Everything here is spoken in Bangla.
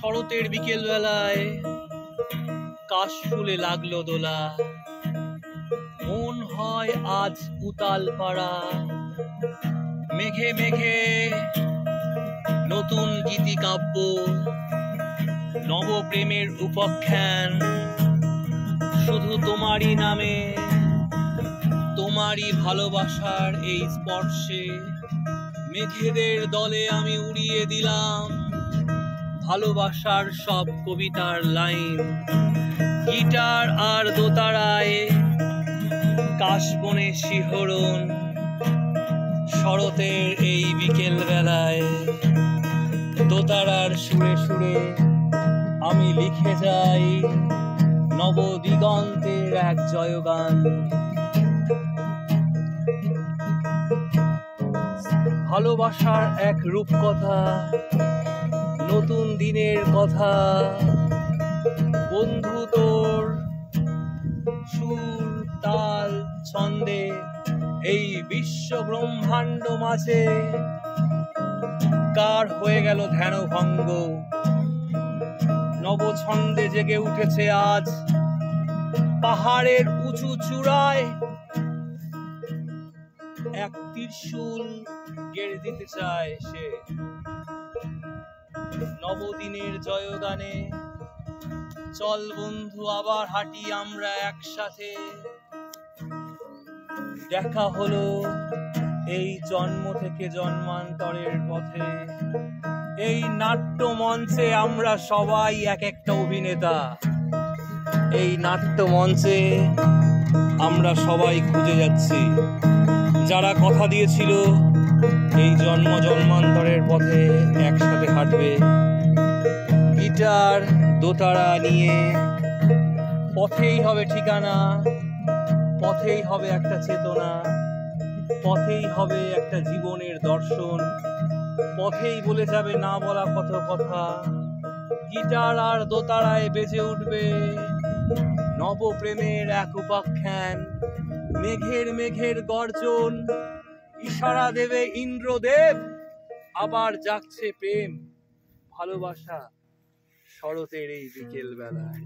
শরতের বিকেল বেলায় কাশ ফুলে লাগল দোলা। মন হয় আজ উতাল পাড়া। মেঘে মেঘে নতুন গীতি কাব্য, নবপ্রেমের উপাখ্যান। শুধু তোমারই নামে, তোমারই ভালোবাসার এই স্পর্শে, মেঘেদের দলে আমি উড়িয়ে দিলাম ভালোবাসার সব কবিতার লাইন। গিটার আর দোতারায় কাশবনে শিহরণ শরতের এই বিকেল বেলায় দোতারার সুরে সুরে আমি লিখে যাই নব নবদিগন্তের এক জয়গান। ভালোবাসার এক রূপকথা নতুন দিনের কথা। বন্ধু তোর সুর, তাল, ছন্দে এই বিশ্ব ব্রহ্মাণ্ড মাঝে। কার হয়ে গেল ধ্যান ভঙ্গ? নবছন্দে জেগে উঠেছে আজ। পাহাড়ের উঁচু চূড়ায় এক ত্রিশূল গেড়ে দিতে চায় সে। নবদিনের জয়গানে। চল বন্ধু, আবার হাঁটি আমরা একসাথে। দেখা হলো এই জন্ম থেকে জন্মান্তরের পথে। এই নাট্য মঞ্চে আমরা সবাই এক একটা অভিনেতা। এই নাট্য মঞ্চে আমরা সবাই খুঁজে যাচ্ছি। যারা কথা দিয়েছিল, এই জন্ম জন্মান্তরের পথে একসাথে হাঁটবে। দোতারা নিয়ে। পথেই হবে ঠিকানা, পথেই হবে একটা চেতনা, পথেই হবে একটা জীবনের দর্শন। পথেই বলে যাবে না বলা কত কথা। গিটার আর দোতারায় বেজে উঠবে। নবপ্রেমের এক উপাখ্যান, মেঘের মেঘের গর্জন। ইশারা দেবে ইন্দ্রদেব, আবার জাগছে প্রেম, ভালোবাসা। শরতের এই বিকেল বেলায়